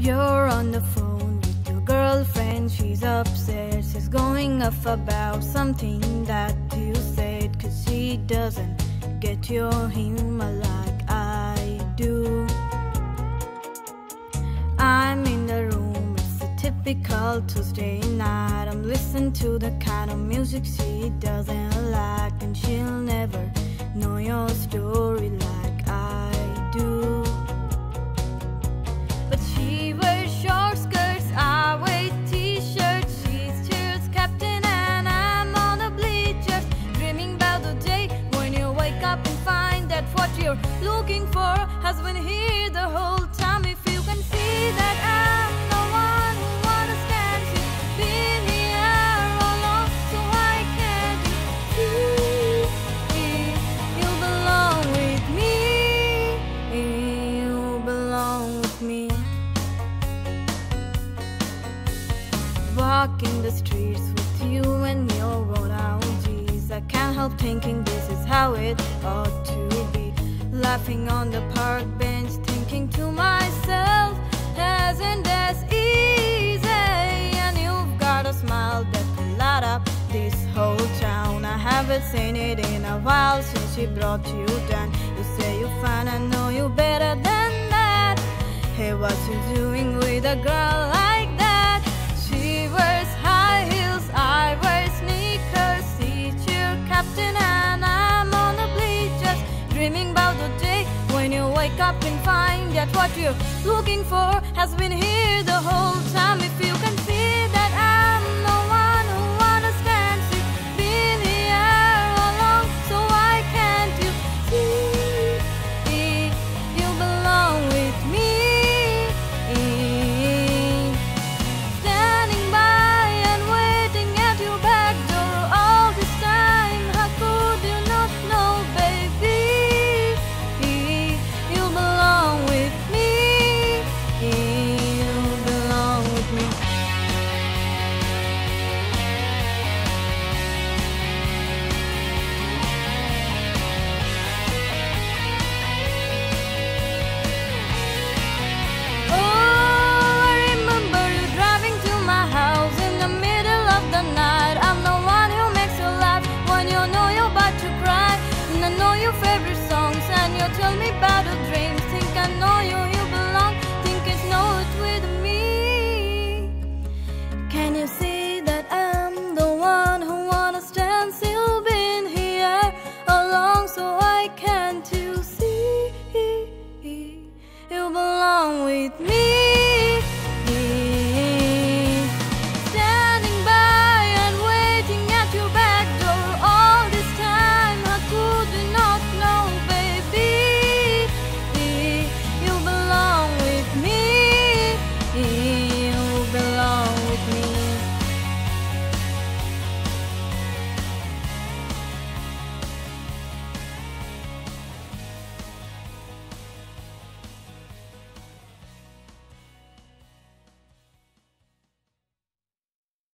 You're on the phone with your girlfriend, she's upset. She's going off about something that you said, cause she doesn't get your humor like I do. I'm in the room, it's a typical Tuesday night. I'm listening to the kind of music she doesn't like, and she'll never know your story like looking for has been here the whole time. If you can see that I'm the one who understands you, been here all along, so why can't you see you belong with me? You belong with me. Walking the streets with you and your road out, geez. I can't help thinking this is how it ought to. Laughing on the park bench, thinking to myself, hasn't as easy. And you've got a smile that can light up this whole town. I haven't seen it in a while since she brought you down. You say you're fine, I know you better than that. Hey, what you doing with a girl like wake up and find that what you're looking for has been here the whole time. If